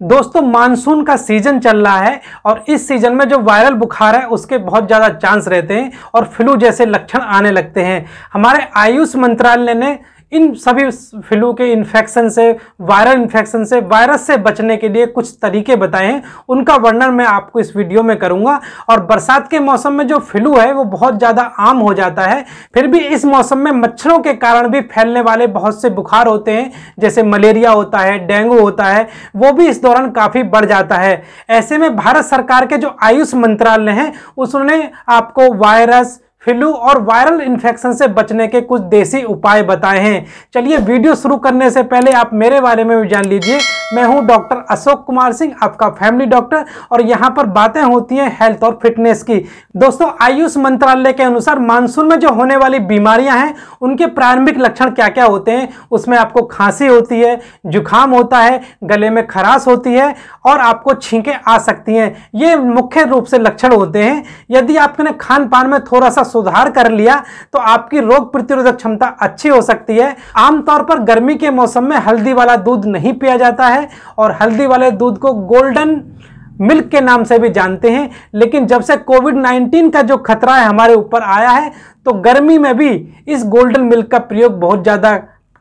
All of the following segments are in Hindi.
दोस्तों, मानसून का सीज़न चल रहा है और इस सीज़न में जो वायरल बुखार है, उसके बहुत ज़्यादा चांस रहते हैं और फ्लू जैसे लक्षण आने लगते हैं। हमारे आयुष मंत्रालय ने इन सभी फ्लू के इन्फेक्शन से वायरल इन्फेक्शन से वायरस से बचने के लिए कुछ तरीके बताए हैं। उनका वर्णन मैं आपको इस वीडियो में करूँगा। और बरसात के मौसम में जो फ्लू है, वो बहुत ज़्यादा आम हो जाता है। फिर भी इस मौसम में मच्छरों के कारण भी फैलने वाले बहुत से बुखार होते हैं, जैसे मलेरिया होता है, डेंगू होता है, वो भी इस दौरान काफ़ी बढ़ जाता है। ऐसे में भारत सरकार के जो आयुष मंत्रालय हैं, उसने आपको वायरस फ्लू और वायरल इन्फेक्शन से बचने के कुछ देसी उपाय बताए हैं। चलिए वीडियो शुरू करने से पहले आप मेरे बारे में भी जान लीजिए। मैं हूँ डॉक्टर अशोक कुमार सिंह, आपका फैमिली डॉक्टर। और यहाँ पर बातें होती हैं हेल्थ और फिटनेस की। दोस्तों, आयुष मंत्रालय के अनुसार मानसून में जो होने वाली बीमारियाँ हैं, उनके प्रारंभिक लक्षण क्या क्या होते हैं, उसमें आपको खांसी होती है, जुकाम होता है, गले में खराश होती है और आपको छींके आ सकती हैं। ये मुख्य रूप से लक्षण होते हैं। यदि आपने खान पान में थोड़ा सा सुधार कर लिया तो आपकी रोग प्रतिरोधक क्षमता अच्छी हो सकती है। आमतौर पर गर्मी के मौसम में हल्दी वाला दूध नहीं पिया जाता है और हल्दी वाले दूध को गोल्डन मिल्क के नाम से भी जानते हैं। लेकिन जब से कोविड 19 का जो खतरा है हमारे ऊपर आया है तो गर्मी में भी इस गोल्डन मिल्क का प्रयोग बहुत ज़्यादा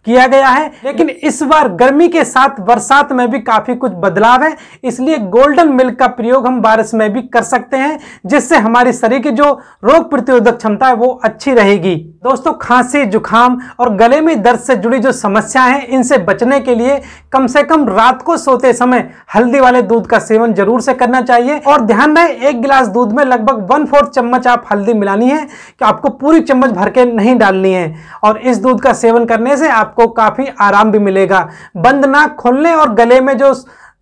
किया गया है। लेकिन इस बार गर्मी के साथ बरसात में भी काफ़ी कुछ बदलाव है। इसलिए गोल्डन मिल्क का प्रयोग हम बारिश में भी कर सकते हैं जिससे हमारे शरीर की जो रोग प्रतिरोधक क्षमता है वो अच्छी रहेगी। दोस्तों खांसी जुकाम और गले में दर्द से जुड़ी जो समस्या है इनसे बचने के लिए कम से कम रात को सोते समय हल्दी वाले दूध का सेवन ज़रूर से करना चाहिए। और ध्यान रहे एक गिलास दूध में लगभग वन फोर्थ चम्मच आप हल्दी मिलानी है कि आपको पूरी चम्मच भर के नहीं डालनी है। और इस दूध का सेवन करने से आप आपको काफ़ी आराम भी मिलेगा। बंद नाक खोलने और गले में जो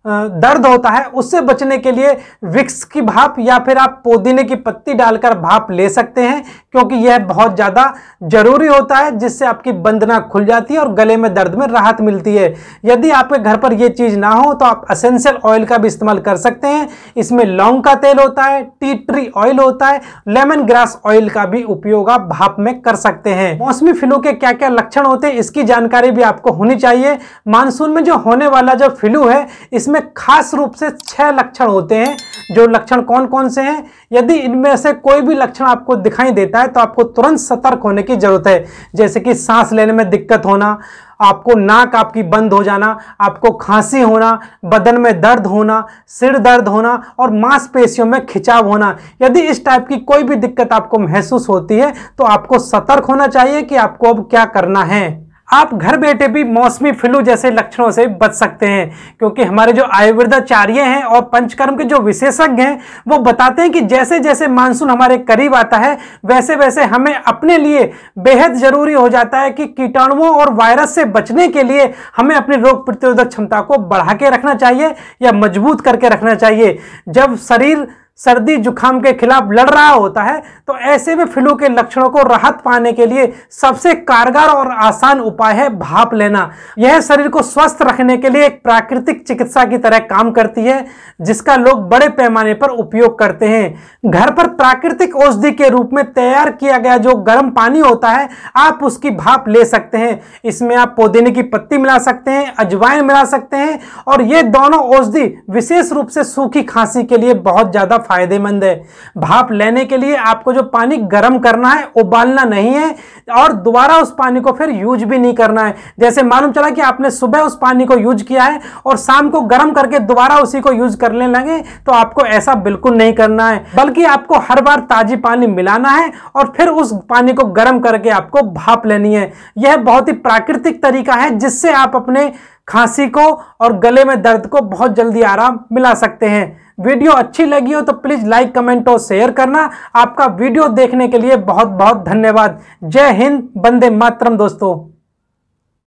दर्द होता है, उससे बचने के लिए विक्स की भाप या फिर आप पुदीने की पत्ती डालकर भाप ले सकते हैं, क्योंकि यह बहुत ज़्यादा ज़रूरी होता है, जिससे आपकी बंदना खुल जाती है और गले में दर्द में राहत मिलती है। यदि आपके घर पर यह चीज़ ना हो तो आप असेंशियल ऑयल का भी इस्तेमाल कर सकते हैं। इसमें लौंग का तेल होता है टी ट्री ऑयल होता है लेमन ग्रास ऑयल का भी उपयोग आप भाप में कर सकते हैं। मौसमी फ्लू के क्या क्या लक्षण होते हैं, इसकी जानकारी भी आपको होनी चाहिए। मानसून में जो होने वाला जो फ्लू है, इसमें इसमें खास रूप से छह लक्षण होते हैं। जो लक्षण कौन कौन से हैं? यदि इनमें से कोई भी लक्षण आपको दिखाई देता है तो आपको तुरंत सतर्क होने की ज़रूरत है। जैसे कि सांस लेने में दिक्कत होना, आपको नाक आपकी बंद हो जाना, आपको खांसी होना, बदन में दर्द होना, सिर दर्द होना और मांसपेशियों में खिंचाव होना। यदि इस टाइप की कोई भी दिक्कत आपको महसूस होती है तो आपको सतर्क होना चाहिए कि आपको अब क्या करना है। आप घर बैठे भी मौसमी फ्लू जैसे लक्षणों से बच सकते हैं, क्योंकि हमारे जो आयुर्वेदाचार्य हैं और पंचकर्म के जो विशेषज्ञ हैं, वो बताते हैं कि जैसे जैसे मानसून हमारे करीब आता है वैसे वैसे हमें अपने लिए बेहद ज़रूरी हो जाता है कि कीटाणुओं और वायरस से बचने के लिए हमें अपनी रोग प्रतिरोधक क्षमता को बढ़ा के रखना चाहिए या मज़बूत करके रखना चाहिए। जब शरीर सर्दी जुकाम के खिलाफ लड़ रहा होता है तो ऐसे में फ्लू के लक्षणों को राहत पाने के लिए सबसे कारगर और आसान उपाय है भाप लेना। यह शरीर को स्वस्थ रखने के लिए एक प्राकृतिक चिकित्सा की तरह काम करती है, जिसका लोग बड़े पैमाने पर उपयोग करते हैं। घर पर प्राकृतिक औषधि के रूप में तैयार किया गया जो गर्म पानी होता है, आप उसकी भाप ले सकते हैं। इसमें आप पुदीने की पत्ती मिला सकते हैं, अजवाइन मिला सकते हैं, और ये दोनों औषधि विशेष रूप से सूखी खांसी के लिए बहुत ज़्यादा फ़ायदेमंद है। भाप लेने के लिए आपको जो पानी गर्म करना है, उबालना नहीं है और दोबारा उस पानी को फिर यूज़ भी नहीं करना है। जैसे मालूम चला कि आपने सुबह उस पानी को यूज़ किया है और शाम को गर्म करके दोबारा उसी को यूज़ करने लगे तो आपको ऐसा बिल्कुल नहीं करना है। बल्कि आपको हर बार ताजी पानी मिलाना है और फिर उस पानी को गर्म करके आपको भाप लेनी है। यह बहुत ही प्राकृतिक तरीका है जिससे आप अपने खांसी को और गले में दर्द को बहुत जल्दी आराम मिला सकते हैं। वीडियो अच्छी लगी हो तो प्लीज़ लाइक, कमेंट और शेयर करना। आपका वीडियो देखने के लिए बहुत बहुत धन्यवाद। जय हिंद बंदे मातरम दोस्तों।